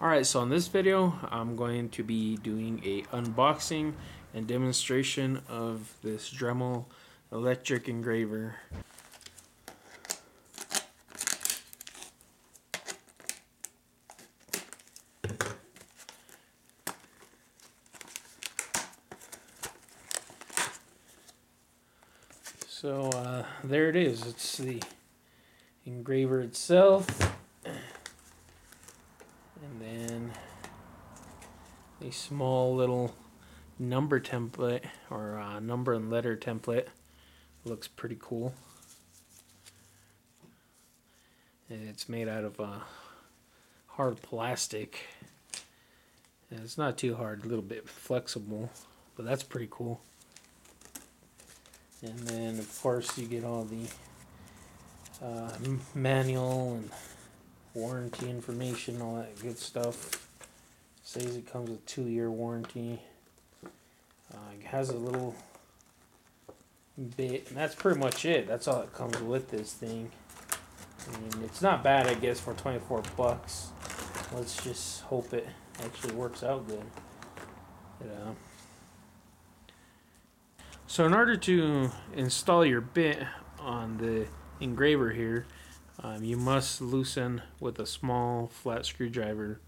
Alright, so in this video, I'm going to be doing a unboxing and demonstration of this Dremel electric engraver. So uh, there it is. It's the engraver itself. A small little number template or uh, number and letter template. Looks pretty cool. It's made out of uh, hard plastic. And it's not too hard, a little bit flexible, but that's pretty cool. And then, of course, you get all the uh, manual and warranty information, all that good stuff. Says it comes with two year warranty. Uh, it has a little bit, and that's pretty much it. That's all it comes with this thing. Mean, it's not bad, I guess, for 24 bucks. Let's just hope it actually works out good. You So in order to install your bit on the engraver here, um, you must loosen with a small flat screwdriver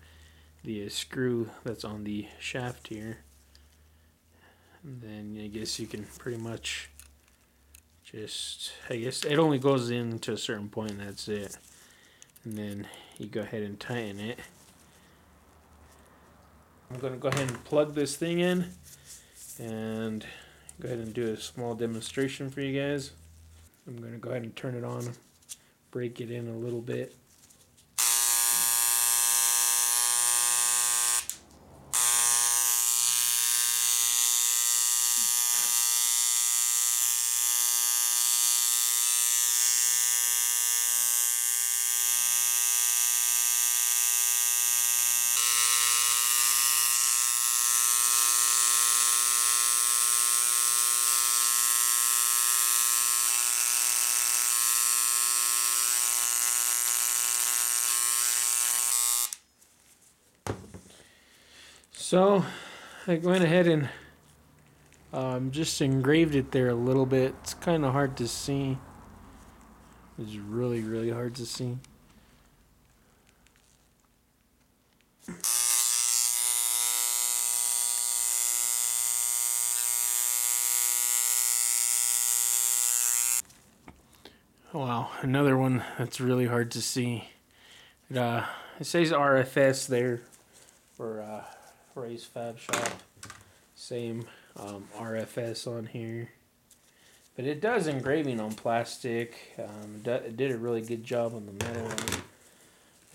the screw that's on the shaft here. And then I guess you can pretty much just, I guess it only goes in to a certain point and that's it. And then you go ahead and tighten it. I'm going to go ahead and plug this thing in and go ahead and do a small demonstration for you guys. I'm going to go ahead and turn it on break it in a little bit. So I went ahead and um, just engraved it there a little bit. It's kind of hard to see. It's really, really hard to see. Wow, another one that's really hard to see. It, uh, it says RFS there for uh, Ray's Fab Shop. Same um, RFS on here. But it does engraving on plastic. Um, it did a really good job on the metal.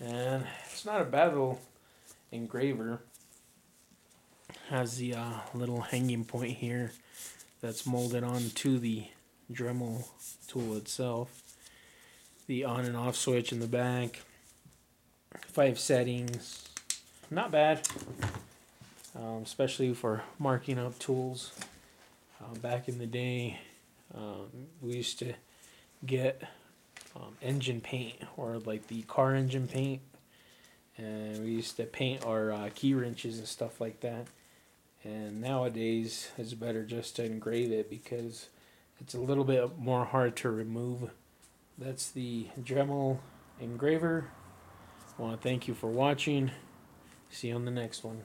And it's not a bad little engraver. Has the uh, little hanging point here that's molded onto the Dremel tool itself. The on and off switch in the back. Five settings. Not bad um, especially for marking up tools. Uh, back in the day, um, we used to get um, engine paint or like the car engine paint, and we used to paint our uh, key wrenches and stuff like that. And nowadays, it's better just to engrave it because it's a little bit more hard to remove. That's the Dremel engraver. I want to thank you for watching. See you on the next one.